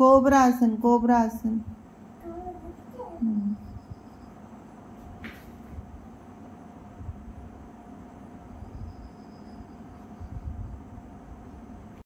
कोबरासन आसन आसन।